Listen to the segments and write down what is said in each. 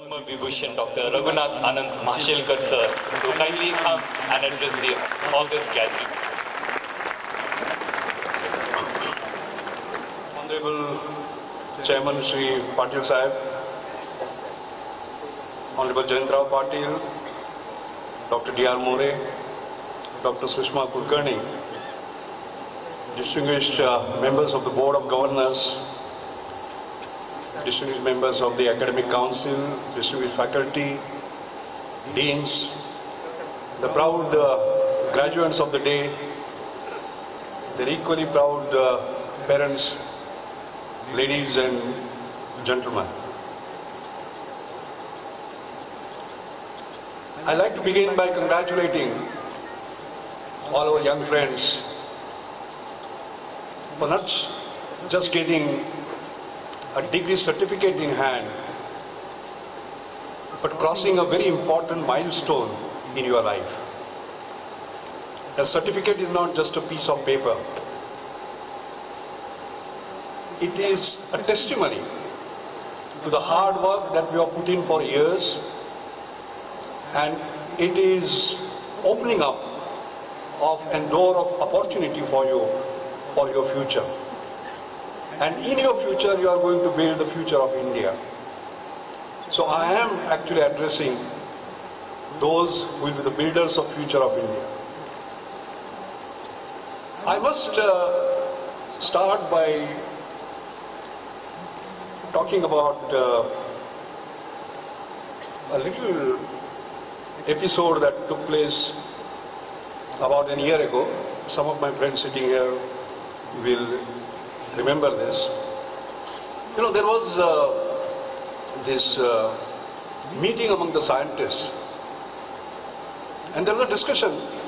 Padma Vibhushan Dr. Raghunath Anant Mashelkar sir to kindly come and address the August gathering. Honorable Chairman Sri Patil Sahib, Honorable Jayantrao Patil, Dr. D.R. More, Dr. Sushma Kulkarni, distinguished uh, members of the Board of Governors, distinguished members of the Academic Council, distinguished faculty, deans, the proud uh, graduates of the day, the equally proud uh, parents, ladies and gentlemen. I'd like to begin by congratulating all our young friends for not just getting a degree certificate in hand, but crossing a very important milestone in your life. A certificate is not just a piece of paper. It is a testimony to the hard work that we have put in for years and it is opening up of a door of opportunity for you for your future. And in your future you are going to build the future of India. So I am actually addressing those who will be the builders of future of India. I must uh, start by talking about uh, a little episode that took place about a year ago. Some of my friends sitting here will remember this. You know, there was uh, this uh, meeting among the scientists, and there was a discussion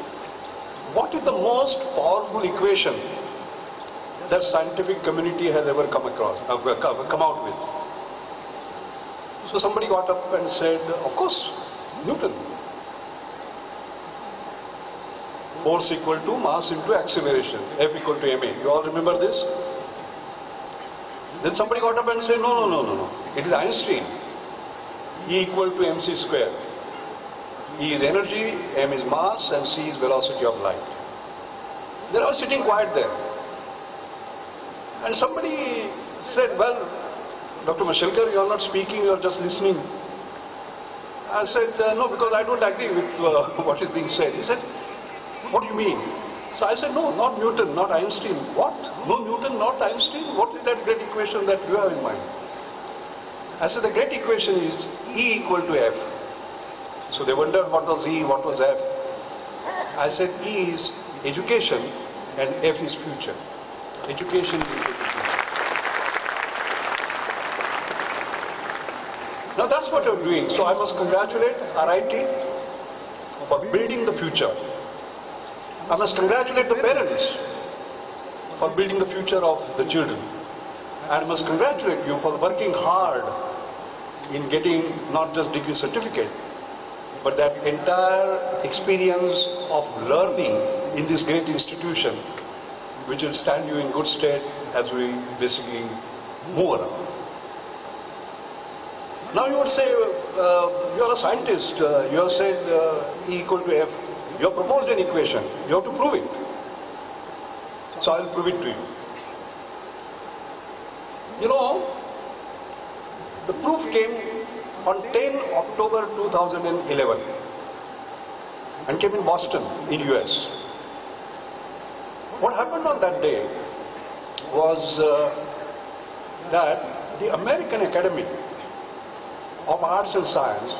what is the most powerful equation that scientific community has ever come across, uh, come out with. So somebody got up and said, of course, Newton. Force equal to mass into acceleration, F equal to ma. You all remember this? Then somebody got up and said, no, no, no, no, no. It is Einstein. E equal to mc square. E is energy, m is mass, and c is velocity of light. They are all sitting quiet there. And somebody said, well, Dr. Mashelkar, you are not speaking, you are just listening. I said, uh, no, because I don't agree with uh, what is being said. He said, what do you mean? So I said, no, not Newton, not Einstein. What? No Newton, not Einstein? What is that great equation that you have in mind? I said, the great equation is E equal to F. So they wondered what was E, what was F. I said, E is education and F is future. Education is future. Now that's what you're doing. So I must congratulate RIT for building the future. I must congratulate the parents for building the future of the children. And I must congratulate you for working hard in getting not just degree certificate, but that entire experience of learning in this great institution, which will stand you in good stead as we basically move around. Now you would say, uh, you are a scientist, uh, you have said uh, E equal to F. You have proposed an equation, you have to prove it. So I will prove it to you. You know, the proof came on 10 October 2011 and came in Boston in US. What happened on that day was uh, that the American Academy of Arts and Science,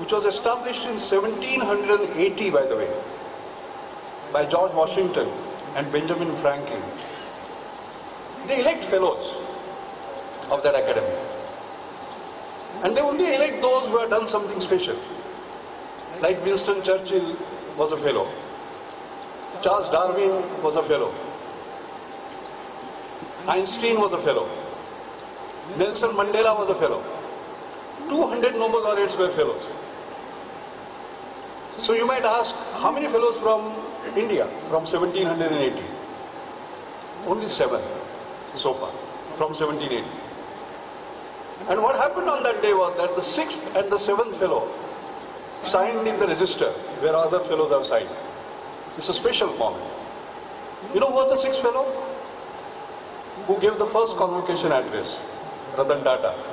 which was established in 1780 by the way, by George Washington and Benjamin Franklin. They elect fellows of that academy. And they only elect those who have done something special. Like Winston Churchill was a fellow. Charles Darwin was a fellow. Einstein was a fellow. Nelson Mandela was a fellow. 200 Nobel laureates were fellows. So you might ask, how many fellows from India from 1780? Only seven so far from 1780. And what happened on that day was that the sixth and the seventh fellow signed in the register where other fellows have signed. It's a special moment. You know who was the sixth fellow? Who gave the first convocation address? Ratan.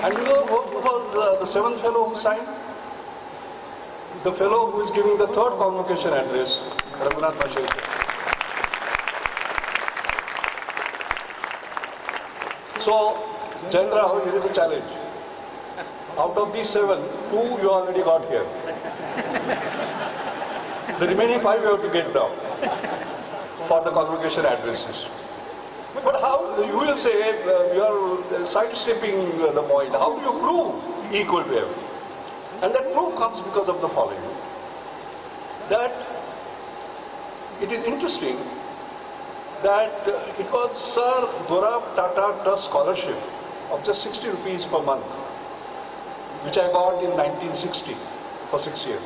And you know who was uh, the seventh fellow who signed? The fellow who is giving the third convocation address, Raghunath Mashelkar. So, Chandra, here is a challenge. Out of these seven, two you already got here. The remaining five you have to get down for the convocation addresses. But how, you will say, uh, you are sidestepping uh, the point. How do you prove equal to everything? And that proof comes because of the following. That it is interesting that uh, it was Sir Dorab Tata Trust Scholarship of just 60 rupees per month, which I got in 1960 for six years.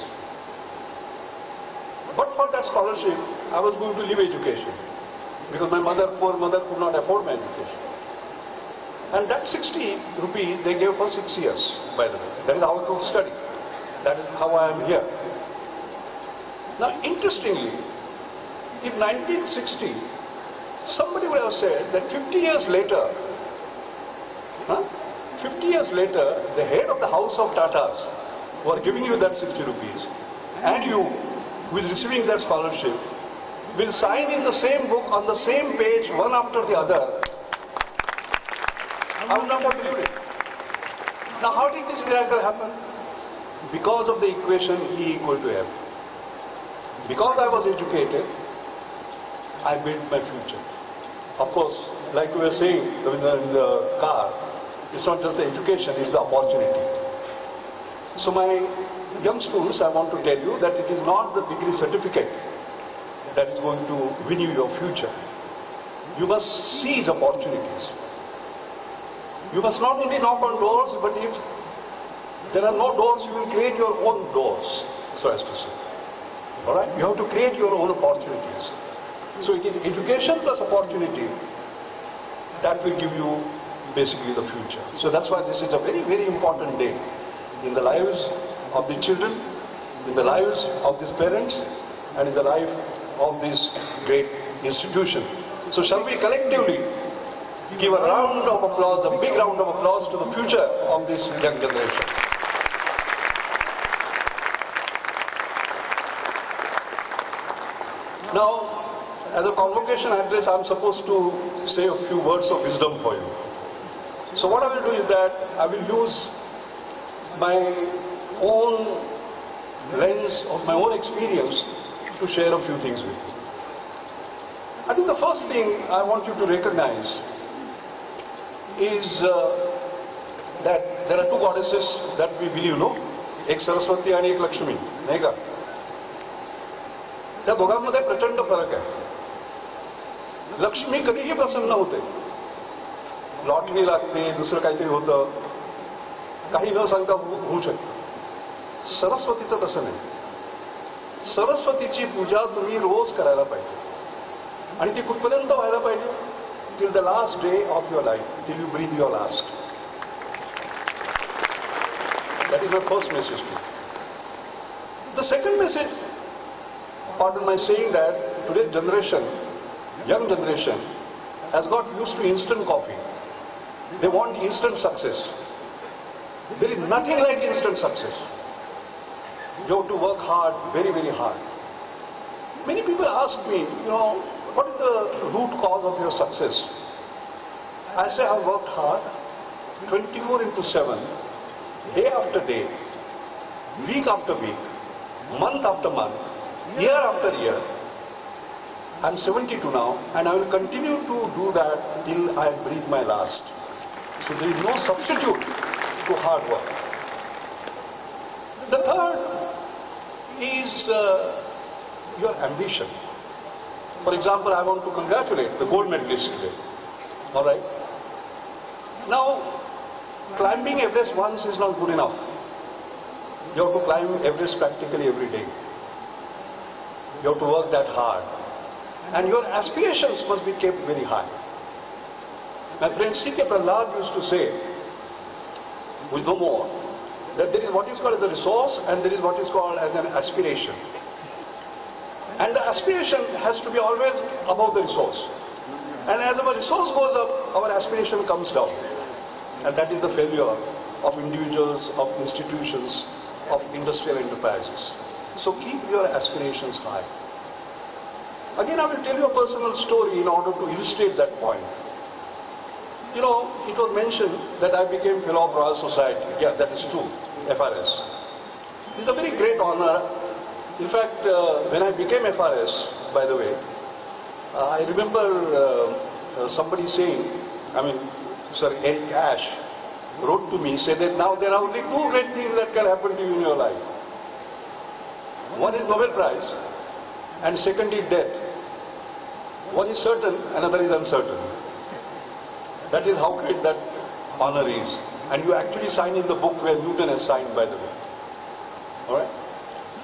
But for that scholarship, I was going to leave education because my mother, poor mother, could not afford my education. And that 60 rupees they gave for six years, by the way. That is how I could study. That is how I am here. Now, interestingly, in 1960, somebody would have said that 50 years later, huh, 50 years later, the head of the house of Tatas who are giving you that 60 rupees, and you, who is receiving that scholarship, will sign in the same book on the same page, one after the other. I would not have believed it. Now, how did this miracle happen? Because of the equation E equal to F. Because I was educated, I built my future. Of course, like we were saying in the, in the car, it's not just the education, it's the opportunity. So my young students, I want to tell you that it is not the degree certificate that is going to win you your future. You must seize opportunities. You must not only knock on doors, but if there are no doors, you will create your own doors, so as to say. Alright? You have to create your own opportunities. So it is education plus opportunity that will give you basically the future. So that's why this is a very, very important day in the lives of the children, in the lives of these parents, and in the life of this great institution. So shall we collectively give a round of applause, a big round of applause to the future of this young generation. Now, as a convocation address, I'm supposed to say a few words of wisdom for you. So what I will do is that I will use my own lens of my own experience to share a few things with you. I think the first thing I want you to recognize is uh, that there are two goddesses that we believe, no? एक सरस्वती आणि एक लक्ष्मी नाही का त्या दोघांमध्ये प्रचंड फरक आहे लक्ष्मी कधीही प्रसन्न होते लॉटरी लागते दुसरं काहीतरी होतं काही न सांगता होऊ शकतं सरस्वतीचं तसं नाही सरस्वतीची पूजा तुम्ही रोज करायला पाहिजे आणि ती कुठपर्यंत व्हायला पाहिजे till the last day of your life till you breathe your last that is my first message to the second message pardon my saying that today's generation, young generation, has got used to instant coffee. They want instant success. There is nothing like instant success. You have to work hard, very, very hard. Many people ask me, you know, what is the root cause of your success? I say I've worked hard, 24 into 7, day after day, week after week, month after month, year after year. I'm 72 now and I will continue to do that till I breathe my last. So there is no substitute to hard work. The third is uh, your ambition. For example, I want to congratulate the gold medalist today. All right. Now, climbing Everest once is not good enough. You have to climb Everest practically every day. You have to work that hard. And your aspirations must be kept very high. My friend C.K. Prahalad used to say, is no more, that there is what is called as a resource and there is what is called as an aspiration. And the aspiration has to be always above the resource. And as our resource goes up, our aspiration comes down. And that is the failure of individuals, of institutions, of industrial enterprises. So keep your aspirations high. Again, I will tell you a personal story in order to illustrate that point. You know, it was mentioned that I became Fellow of Royal Society. Yeah, that is true, FRS. It's a very great honor. In fact, uh, when I became FRS, by the way, uh, I remember uh, uh, somebody saying, I mean, Sir Eric Ash wrote to me, said that now there are only two great things that can happen to you in your life. One is Nobel Prize, and second is death. One is certain, another is uncertain. That is how great that honor is. And you actually sign in the book where Newton has signed, by the way. Alright?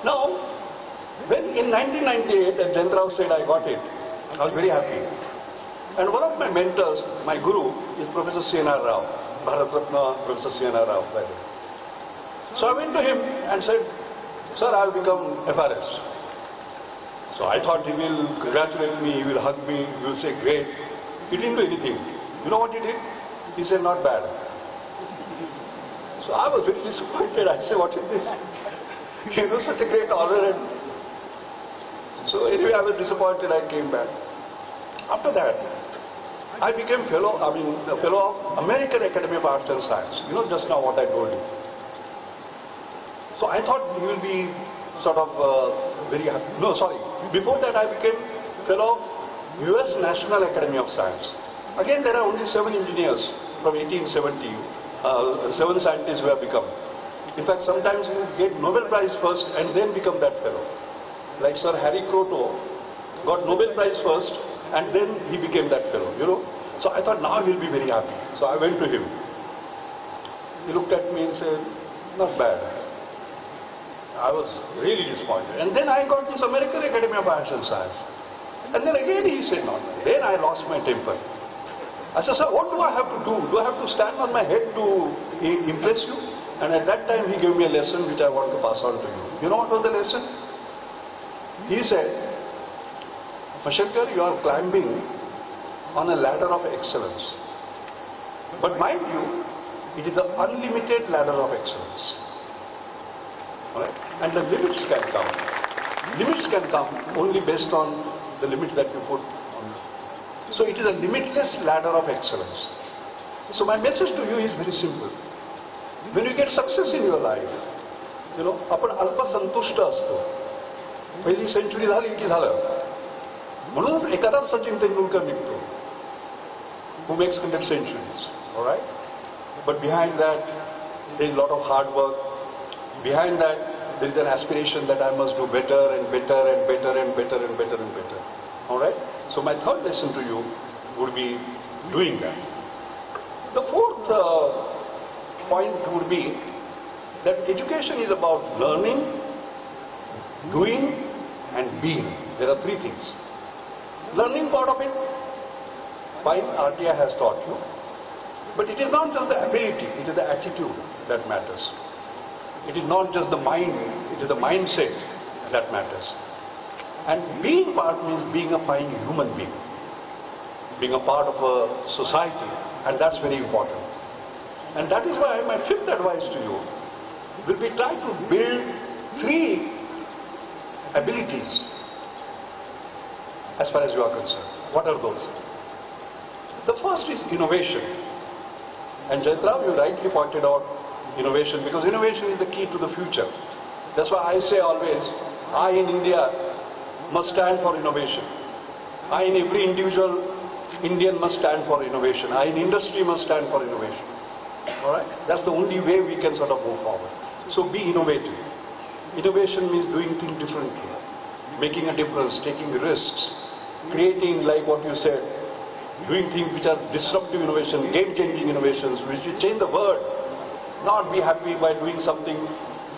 Now, when in 1998 that uh, Jendrao said I got it, I was very happy. And one of my mentors, my guru, is Professor C.N.R. Rao, Bharat Ratna Professor C.N.R. Rao, by the way. So I went to him and said, Sir, I have become FRS. So I thought he will congratulate me, he will hug me, he will say, great. He didn't do anything. You know what he did? He said, not bad. So I was very disappointed. I said, what is this? You know, such a great honor. And so anyway, I was disappointed. I came back. After that, I became fellow, I mean, fellow of American Academy of Arts and Science. You know, just now what I told you. So I thought you will be sort of uh, very happy. No, sorry. Before that, I became fellow U.S. National Academy of Science. Again, there are only seven engineers from 1870, uh, seven scientists who have become. In fact, sometimes you get Nobel Prize first and then become that fellow. Like Sir Harry Kroto got Nobel Prize first and then he became that fellow, you know. So I thought now he'll be very happy. So I went to him. He looked at me and said, not bad. I was really disappointed. And then I got this American Academy of Arts and Science. And then again he said not bad. Then I lost my temper. I said, sir, what do I have to do? Do I have to stand on my head to impress you? And at that time he gave me a lesson which I want to pass on to you. You know what was the lesson? He said, Mashelkar, you are climbing on a ladder of excellence. But mind you, it is an unlimited ladder of excellence. Alright? And the limits can come. Limits can come only based on the limits that you put on. So it is a limitless ladder of excellence. So my message to you is very simple. When you get success in your life, you know, आपण अल्पसंतुष्ट असतो पहिली century झाली की झालं म्हणूनच एखादाच सचिन तेंडुलकर निघतो who makes 100 centuries, all right? But behind that, there is a lot of hard work. Behind that, there is an aspiration that I must do better and better and better and better and better and better, all right? So my third lesson to you would be doing that. The fourth uh, point would be that education is about learning, doing, and being. There are three things. Learning part of it, fine, RIT has taught you. But it is not just the ability, it is the attitude that matters. It is not just the mind, it is the mindset that matters. And being part means being a fine human being, being a part of a society, and that's very important. And that is why my fifth advice to you will be try to build three abilities as far as you are concerned. What are those? The first is innovation. And Jayantrao, you rightly pointed out innovation because innovation is the key to the future. That's why I say always, I in India must stand for innovation. I in every individual Indian must stand for innovation. I in industry must stand for innovation. Alright? That's the only way we can sort of move forward. So be innovative. Innovation means doing things differently, making a difference, taking risks, creating like what you said, doing things which are disruptive innovation, game-changing innovations, which change the world. Not be happy by doing something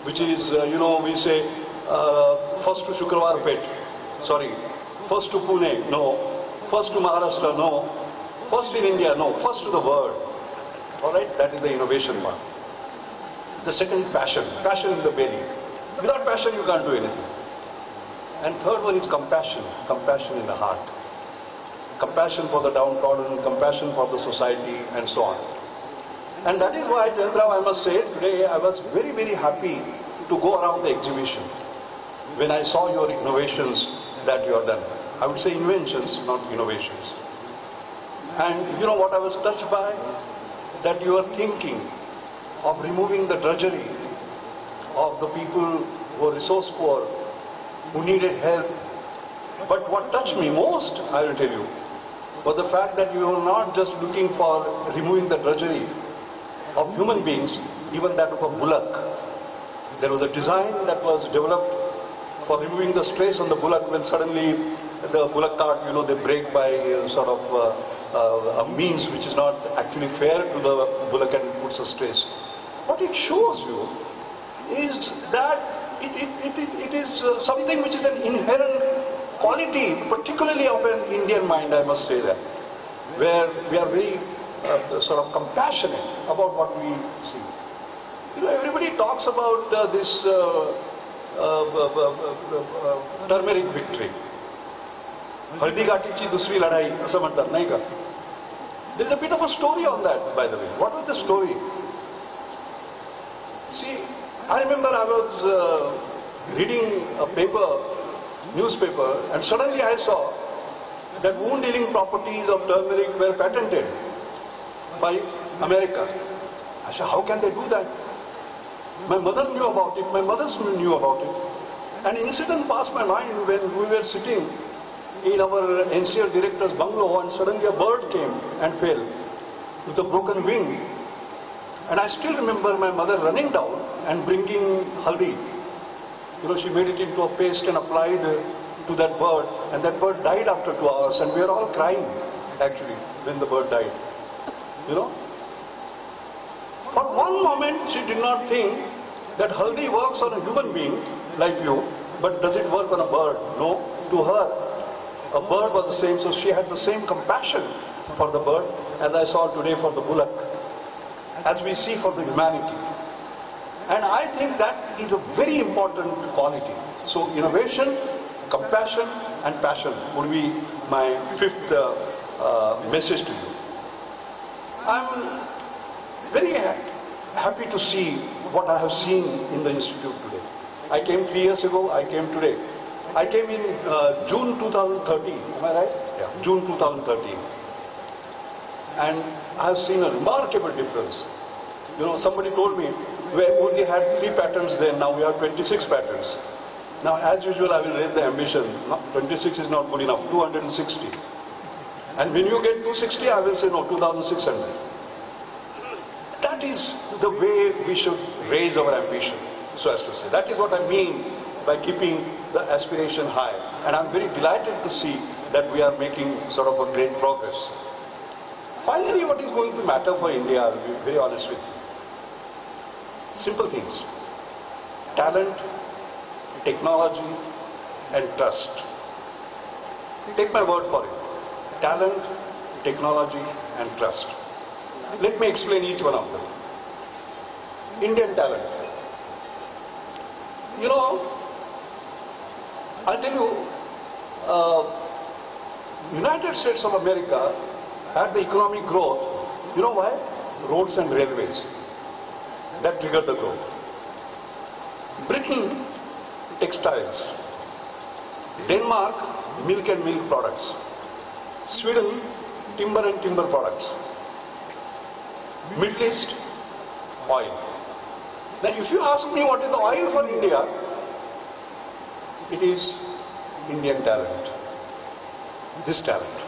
which is, uh, you know, we say, uh, first to Shukrawar Peth, sorry, first to Pune, no, first to Maharashtra, no, First in India, no, first to the world. All right, that is the innovation one. The second, passion. Passion in the belly. Without passion, you can't do anything. And third one is compassion. Compassion in the heart. Compassion for the downtrodden, compassion for the society, and so on. And that is why, Chandra, I must say, today I was very, very happy to go around the exhibition when I saw your innovations that you have done. I would say inventions, not innovations. And you know what I was touched by? That you are thinking of removing the drudgery of the people who are resource poor, who needed help. But what touched me most, I will tell you, was the fact that you were not just looking for removing the drudgery of human beings, even that of a bullock. There was a design that was developed for removing the stress on the bullock when suddenly the bullock cart, you know, they break by uh, sort of uh, uh, a means which is not actually fair to the bullock and puts a stress. What it shows you is that it, it, it, it, it is uh, something which is an inherent quality, particularly of an Indian mind, I must say that, where we are very sort of compassionate about what we see. You know, everybody talks about this uh, uh, b- b- b- b- turmeric victory. हळदी गाठीची दुसरी लढाई असं म्हणतात नाही का There is a bit of a story on that, by the way. What was the story? See, I remember I was uh, reading a paper, newspaper, and suddenly I saw that wound healing properties of turmeric were patented by America. I said, how can they do that? My mother knew about it, my mothers knew about it. An incident passed my mind when we were sitting in our NCL director's bungalow and suddenly a bird came and fell with a broken wing. And I still remember my mother running down and bringing haldi. You know, she made it into a paste and applied to that bird and that bird died after two hours and we were all crying actually when the bird died. You know? For one moment she did not think that haldi works on a human being like you, but does it work on a bird? No. To her, a bird was the same, so she had the same compassion for the bird as I saw today for the bullock, as we see for the humanity. And I think that is a very important quality. So innovation, compassion and passion would be my fifth uh, uh, message to you. I'm very happy to see what I have seen in the institute today. I came three years ago, I came today. I came in uh, June 2013, am I right? Yeah. June 2013. And I have seen a remarkable difference. You know, somebody told me we only had three patents then, now we have 26 patents. Now, as usual, I will raise the ambition. No, 26 is not good enough, 260. And when you get 260, I will say no, 2600. That is the way we should raise our ambition, so as to say. That is what I mean by keeping the aspiration high. And I'm very delighted to see that we are making sort of a great progress. Finally, what is going to matter for India, I'll be very honest with you. Simple things. Talent, technology, and trust. Take my word for it. Talent, technology, and trust. Let me explain each one of them. Indian talent. You know, I'll tell you, uh, United States of America had the economic growth. You know why? Roads and railways. That triggered the growth. Britain, textiles. Denmark, milk and milk products. Sweden, timber and timber products. Middle East, oil. Now, if you ask me what is the oil for India, it is Indian talent. This talent.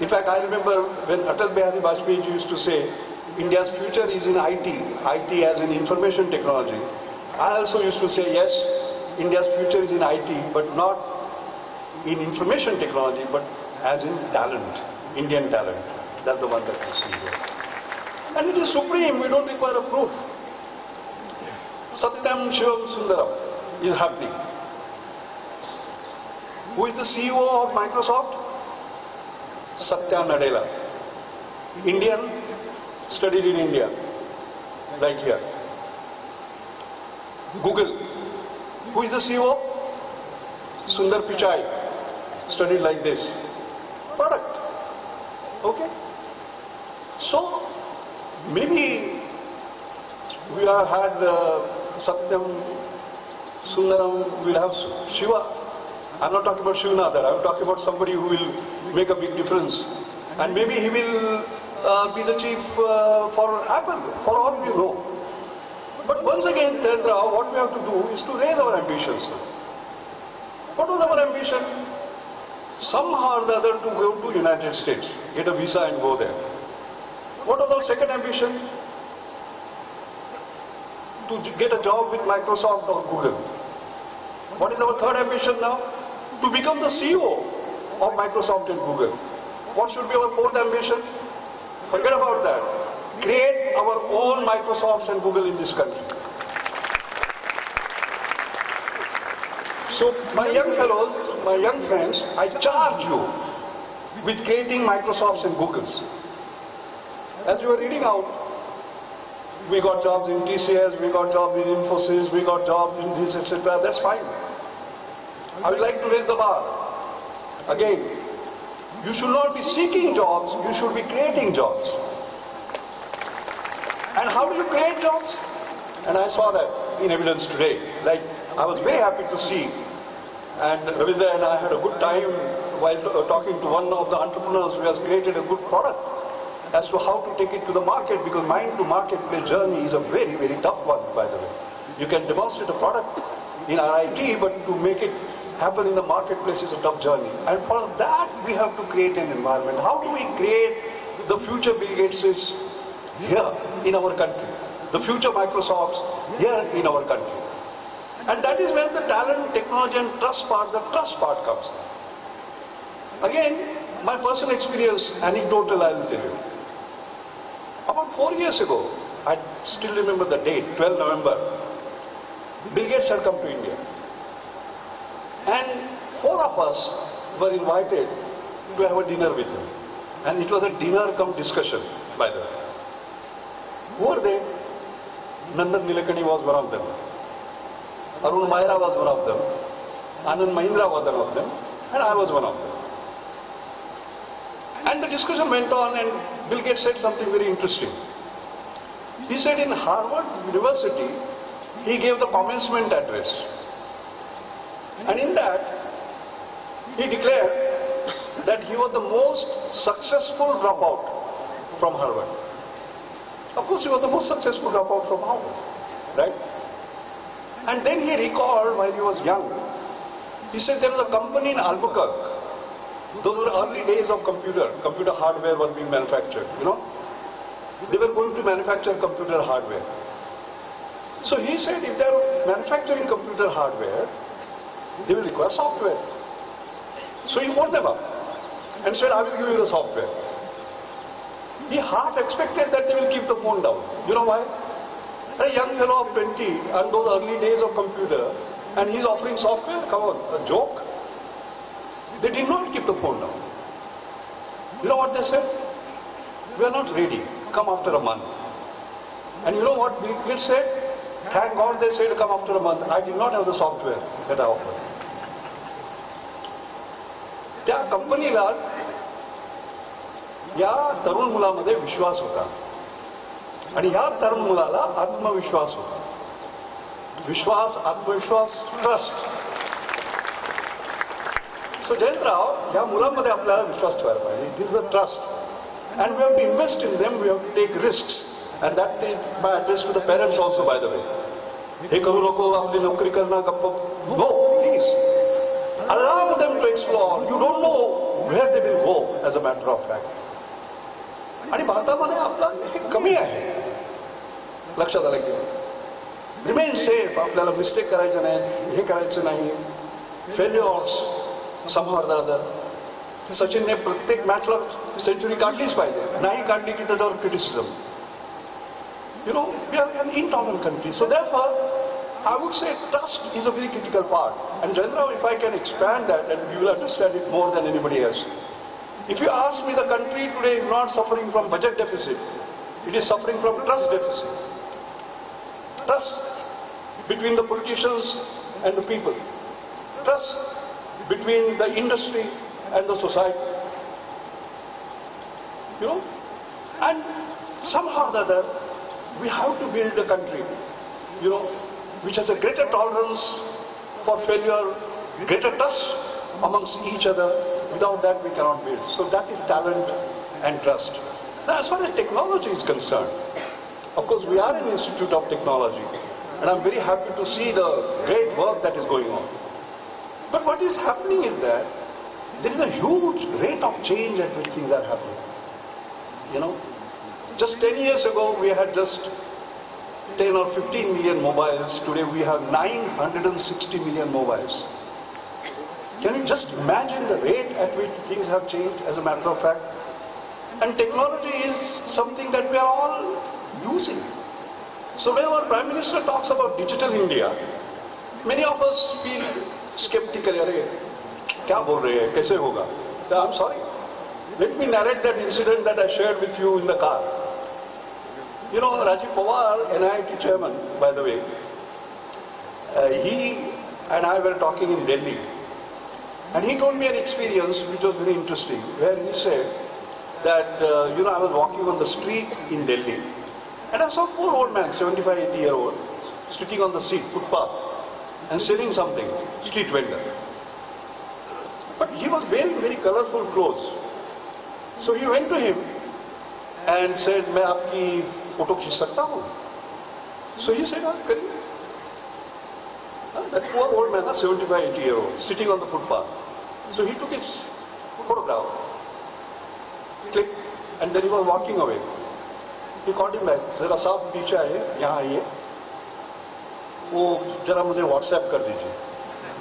In fact, I remember when Atal Bihari Vajpayee used to say, India's future is in IT, IT as in information technology. I also used to say, yes, India's future is in IT, but not in information technology, but as in talent, Indian talent. That's the one that we see here. And it is supreme, we don't require a proof. Satyam Shivam Sundaram is happening. Who is the CEO of Microsoft? Satya Nadella. Indian, studied in India, right here. Google. Who is the CEO? Sundar Pichai, studied like this. Product. Okay? So, maybe we have had uh, Satyam, Sundaram, we'll have Shiva. I'm not talking about Shiva Shivanatha, I'm talking about somebody who will make a big difference. And maybe he will uh, be the chief uh, for Apple, for all we know. But once again, then, uh, what we have to do is to raise our ambitions. What was our ambition? Somehow or the other to go to United States, get a visa and go there. What was our second ambition? To get a job with Microsoft or Google. What is our third ambition now? To become the CEO of Microsoft and Google. What should be our fourth ambition? Forget about that. Create our own Microsofts and Google in this country. So, my young fellows, my young friends, I charge you with creating Microsofts and Googles. As you were reading out, we got jobs in TCS, we got jobs in Infosys, we got jobs in this, etc. That's fine. I would like to raise the bar. Again, you should not be seeking jobs, you should be creating jobs. And how do you create jobs? And I saw that in evidence today. Like, I was very happy to see. And Ravindra and I had a good time while uh, talking to one of the entrepreneurs who has created a good product as to how to take it to the market because mind to marketplace journey is a very, very tough one, by the way. You can demonstrate a product in RIT, but to make it happen in the marketplace is a tough journey. And for that, we have to create an environment. How do we create the future Bill Gateses here in our country? The future Microsofts here in our country. And that is where the talent, technology and trust part, the trust part comes. Again, my personal experience, anecdotal I will tell you. About four years ago, I still remember the date, 12 November, Bill Gates had come to India. And four of us were invited to have a dinner with him. And it was a dinner come discussion, by the way. Who were they? Nandan Nilekani was one of them. Arun Maira was one of them. Anand Mahindra was one of them. And I was one of them. And the discussion went on and Bill Gates said something very interesting. He said in Harvard University, he gave the commencement address. And in that, he declared that he was the most successful dropout from Harvard. Of course, he was the most successful dropout from Harvard, right? And then he recalled while he was young, he said there was a company in Albuquerque. Those were early days of computer. Computer hardware was being manufactured, you know. They were going to manufacture computer hardware. So he said if they're manufacturing computer hardware, they will require software. So he phoned them up and said, I will give you the software. He half expected that they will keep the phone down. You know why? A young fellow of 20 and those early days of computer and he's offering software? Come on, a joke? They did not keep the phone down. You know what they said? We are not ready. Come after a month. And you know what Bill Gates said? Thank God they said come after a month. I did not have the software that I offered. त्या कंपनीला या तरुण मुलामध्ये विश्वास होता आणि ह्या तरुण मुलाला आत्मविश्वास होता विश्वास आत्मविश्वास ट्रस्ट सो जयंतराव या मुलांमध्ये आपल्याला विश्वास ठेवायला पाहिजे it is the trust and we have to invest in them we have to take risk and that by address to the parents also by the way हे करू नको आपली नोकरी करणं गप्प no please allow them to explore you don't know where they will go as a matter of fact आणि भारतामध्ये आपलं कमी आहे लक्षात आलं की रिमेन सेफ़ आपल्याला मिस्टेक करायचं नाही हे करायचं नाही. फेल्युअर्स समोर दादर. सचिनने प्रत्येक मॅचला सेंचुरी काढलीच पाहिजे. नाही काढली की त्याच्यावर criticism you know we are an intolerant country so that I would say trust is a very critical part. And Jayendra, if I can expand that, and you will understand it more than anybody else. If you ask me, the country today is not suffering from budget deficit. It is suffering from trust deficit. Trust between the politicians and the people. Trust between the industry and the society. You know? And somehow or the other, we have to build a country, you know, which has a greater tolerance for failure, greater trust amongst each other. Without that, we cannot build. So that is talent and trust. Now, as far as technology is concerned, of course, we are an institute of technology, and I'm very happy to see the great work that is going on. But what is happening is that there is a huge rate of change at which things are happening. You know, just 10 years ago we had just 10 or 15 million mobiles. Today we have 960 million mobiles. Can you just imagine the rate at which things have changed as a matter of fact? And technology is something that we are all using. So when our Prime Minister talks about digital India, many of us feel skeptical, I'm sorry. Let me narrate that incident that I shared with you in the car. You know, Rajiv Pawar, NIIT chairman, by the way, uh, he and I were talking in Delhi And he told me an experience which was very interesting, where he said that, uh, you know, I was walking on the street in Delhi, and I saw a poor old man, 75, 80 year old, sitting on the seat, footpath, and selling something, street vendor. But he was wearing very colorful clothes. So he went to him and said, मैं आपकी photo खींच सकता हूँ? So he said, हाँ, करिए. Huh? That poor old man, 75, 80 year old, sitting on the footpath. So he took his photograph, click, and then he was walking away. He called him back. जरा साहब पीछे आइए, यहाँ आइए. वो जरा मुझे व्हाट्सएप कर दीजिए.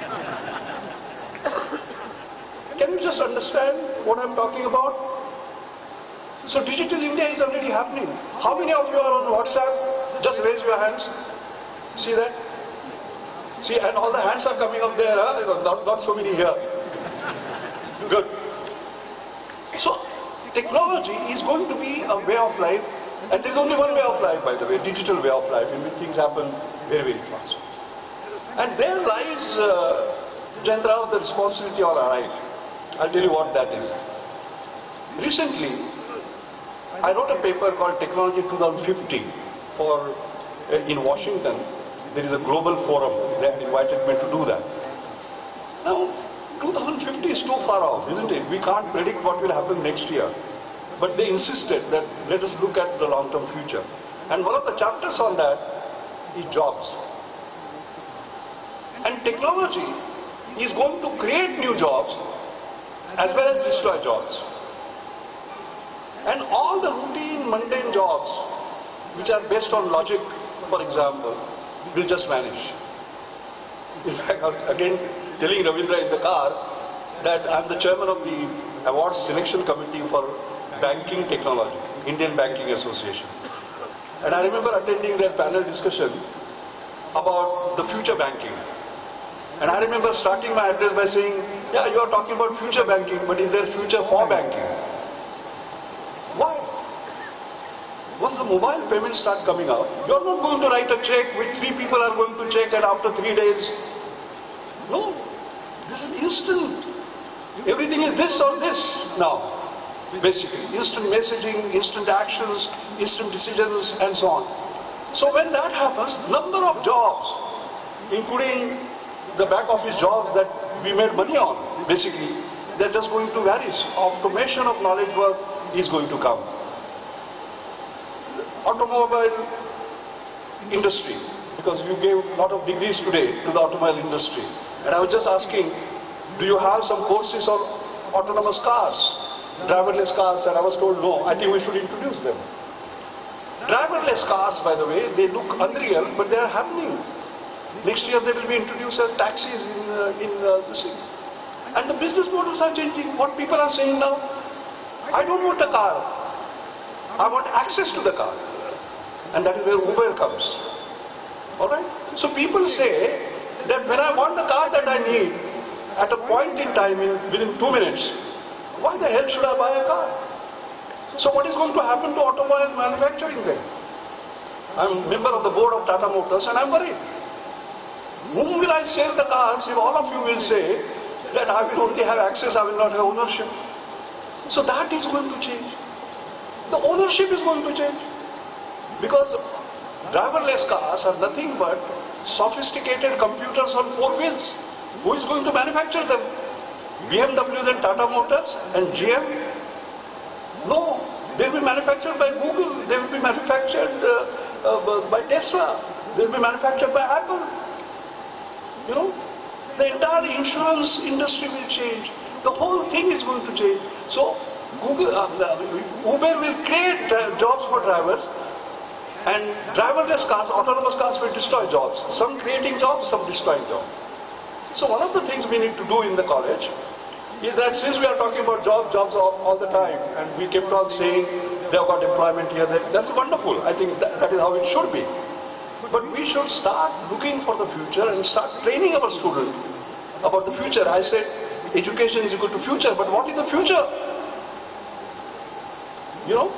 Can you just understand what I'm talking about? So digital India is already happening. How many of you are on WhatsApp? Just raise your hands. See that? See, and all the hands are coming up there. Huh? Not, not so many here. Good. So, technology is going to be a way of life, and there's only one way of life, by the way, digital way of life, in which things happen very, very fast. And there lies, uh, Jendra, the responsibility or right. I'll tell you what that is. Recently, I wrote a paper called Technology 2050 for uh, in Washington. There is a global forum. They had invited me to do that. Now, 2050 is too far off, isn't it? We can't predict what will happen next year. But they insisted that let us look at the long-term future. And one of the chapters on that is jobs. And technology is going to create new jobs as well as destroy jobs. And all the routine, mundane jobs, which are based on logic, for example, will just vanish. In fact, I was again telling Ravindra in the car that I'm the chairman of the awards selection committee for banking technology, Indian Banking Association. And I remember attending their panel discussion about the future banking. And I remember starting my address by saying, yeah, you are talking about future banking, but is there future for banking? Why? Once the mobile payments start coming out, you are not going to write a check which three people are going to check and after three days. No. This is instant. Everything is this or this now. Basically, instant messaging, instant actions, instant decisions, and so on. So when that happens, number of jobs, including the back office jobs that we made money on, basically, they're just going to vanish. Automation of knowledge work is going to come. Automobile industry, because you gave a lot of degrees today to the automobile industry. And I was just asking, do you have some courses on autonomous cars, driverless cars? And I was told, no, I think we should introduce them. Driverless cars, by the way, they look unreal, but they are happening. Next year they will be introduced as taxis in, uh, in uh, the city. And the business models are changing. What people are saying now, I don't want a car. I want access to the car. And that is where Uber comes. All right? So people say that when I want the car that I need at a point in time in, within two minutes, why the hell should I buy a car? So what is going to happen to automobile manufacturing then? I'm a member of the board of Tata Motors and I'm worried. Whom will I sell the cars if all of you will say that I will only have access, I will not have ownership? So that is going to change. The ownership is going to change. Because driverless cars are nothing but sophisticated computers on four wheels. Who is going to manufacture them? BMWs and Tata Motors and GM? No, they will be manufactured by Google, they will be manufactured uh, uh, by Tesla, they will be manufactured by Apple. You know, the entire insurance industry will change. The whole thing is going to change. So, Google, uh, Uber will create uh, jobs for drivers, and driverless cars, autonomous cars will destroy jobs. Some creating jobs, some destroying jobs. So, one of the things we need to do in the college is that since we are talking about jobs, jobs all, all the time, and we kept on saying they have got employment here, that, that's wonderful. I think that, that is how it should be. But we should start looking for the future and start training our students about the future. I said education is equal to future, but what is the future? You know?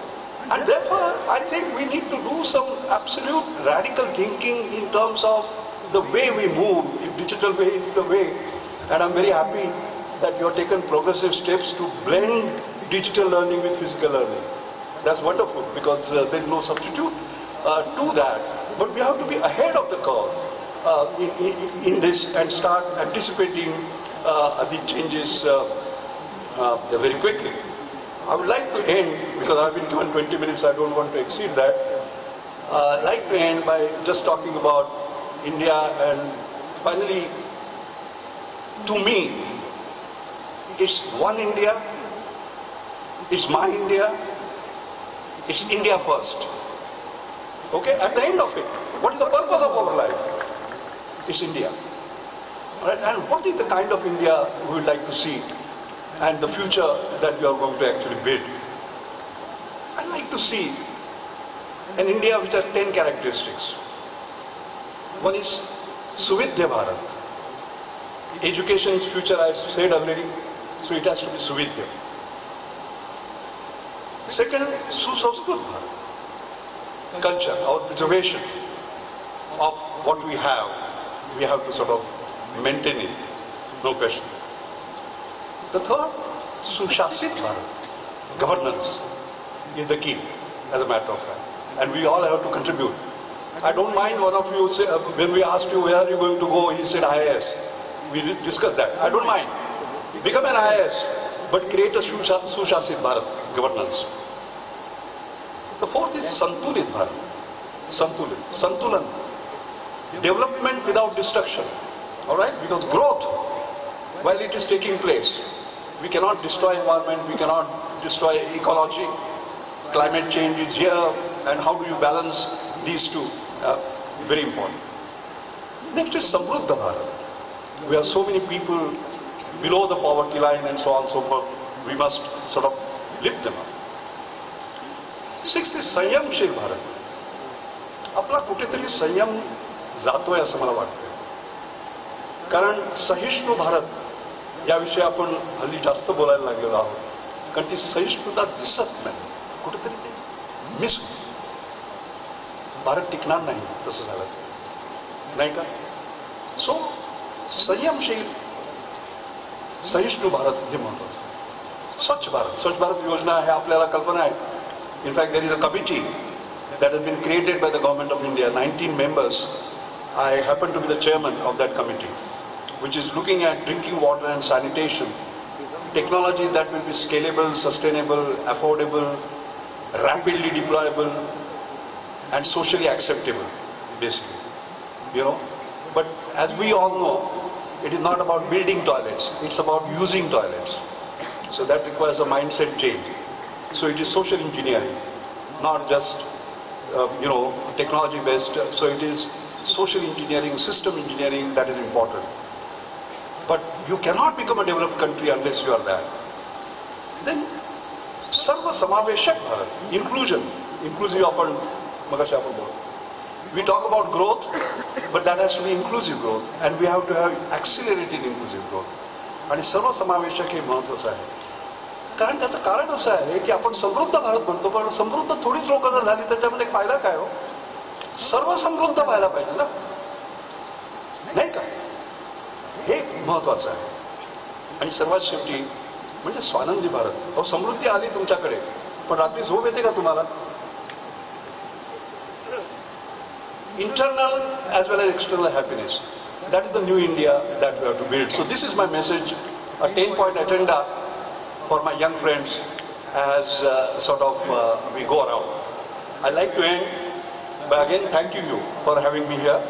And therefore, I think we need to do some absolute radical thinking in terms of the way we move, digital way is the way. And I'm very happy that you have taken progressive steps to blend digital learning with physical learning. That's wonderful because uh, there's no substitute uh, to that. But we have to be ahead of the curve uh, in, in, in this and start anticipating uh, the changes uh, uh, very quickly. I would like to end, because I've been given 20 minutes, I don't want to exceed that. I'd like to end by just talking about India and finally, to me, it's one India, it's my India, it's India first. Okay, at the end of it, what is the purpose of our life? It's India. Right? And what is the kind of India we would like to see and the future that we are going to actually build? I'd like to see an India which has 10 characteristics. One is Suvidya Bharat. Education is future, I said already, so it has to be Suvidya. Second, Susanskrit Bharat. Culture, our preservation of what we have, we have to sort of maintain it, no question. The third, Sushasit Bharat, governance is the key, as a matter of fact. And we all have to contribute. I don't mind one of you, say, uh, when we asked you where are you going to go, he said IAS. We discussed that. I don't mind. Become an IAS, but create a Susha- Sushasit Bharat, governance. The fourth is Santulit Bharat. Santulit. Santulan. Development without destruction. Alright? Because growth, while it is taking place, we cannot destroy environment, we cannot destroy ecology. Climate change is here, and how do you balance these two? Very important. Next is Samruddha Bharat. We have so many people below the poverty line and so on and so forth. We must sort of lift them up. Sixth is संयमशील Bharat आपला कुठेतरी संयम जातोय असं मला वाटतं कारण सहिष्णू भारत याविषयी आपण हल्ली जास्त बोलायला लागलेलो आहोत कारण ती सहिष्णुता दिसत नाही कुठेतरी ते मिस होते भारत टिकणार नाही तसं झालं. नाही का सो संयमशील सहिष्णू भारत हे महत्वाचं स्वच्छ भारत स्वच्छ भारत योजना आहे आपल्याला कल्पना आहे fact, there is a committee that has been created by the government of India, 19 members. I happen to be the chairman of that committee, which is looking at drinking water and sanitation, technology that will be scalable, sustainable, affordable, rapidly deployable, and socially acceptable, basically. You know, but as we all know, it is not about building toilets, it's about using toilets. So that requires a mindset change. So it is social engineering, not just, uh, you know, technology-based. So it is social engineering, system engineering that is important. But you cannot become a developed country unless you are there. Then, Sarva Samaveshak inclusion. Inclusive upon मगाशी आपण बोलतो. We talk about growth, but that has to be inclusive growth, and we have to have accelerated inclusive growth. आणि सर्वसमावेशक हे महत्वाचं आहे. कारण त्याचं कारण असं आहे की आपण समृद्ध भारत म्हणतो पण समृद्ध थोडीच लोक जर झाली त्याच्यामध्ये फायदा काय हो? सर्व समृद्ध व्हायला पाहिजे ना? नाही का? हे महत्वाचं आहे. आणि सर्वात शेवटी म्हणजे स्वानंदी भारत. अहो समृद्धी आली तुमच्याकडे पण रात्री झोप येते का तुम्हाला? Internal as well as external happiness. That is the new India that we have to build. So this is my message, a 10-point agenda for my young friends as uh, sort of uh, we go around. I'd like to end by again thanking you for having me here.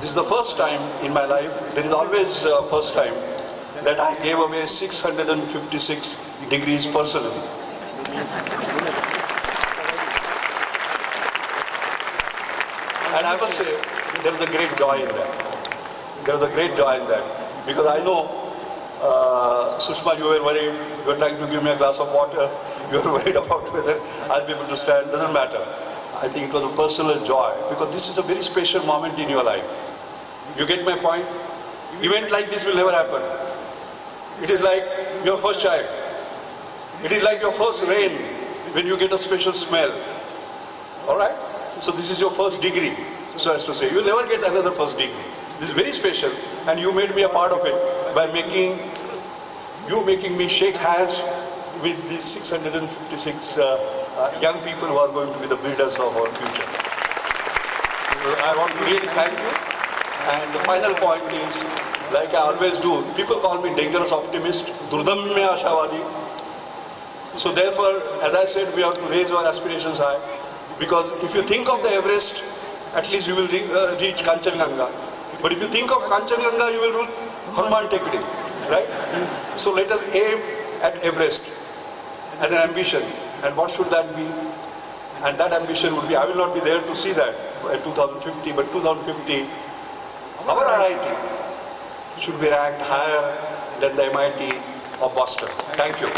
This is the first time in my life, there is always uh, first time that I gave away 656 degrees personally. And I must say, there was a great joy in that. There was a great joy in that. Because I know, uh, Sushma, you were worried, you were trying to give me a glass of water, you were worried about whether I'll be able to stand, doesn't matter. I think it was a personal joy, because this is a very special moment in your life. You get my point? Event like this will never happen. It is like your first child. It is like your first rain when you get a special smell. Alright? So this is your first degree, so as to say. You'll never get another first degree. This is very special and you made me a part of it by making, you making me shake hands with these 656 uh, uh, young people who are going to be the builders of our future. So I want to really thank you. And the final point is, like I always do, people call me dangerous optimist, durdamya ashawadi. So therefore, as I said, we have to raise our aspirations high. Because if you think of the Everest, at least you will re- uh, reach Kanchenjunga. But if you think of Kanchenjunga, you will reach Hanuman Tekdi, right? So let us aim at Everest as an ambition. And what should that be? And that ambition would be, I will not be there to see that by 2050, but 2050, our RIT should be ranked higher than the MIT of Boston. Thank you.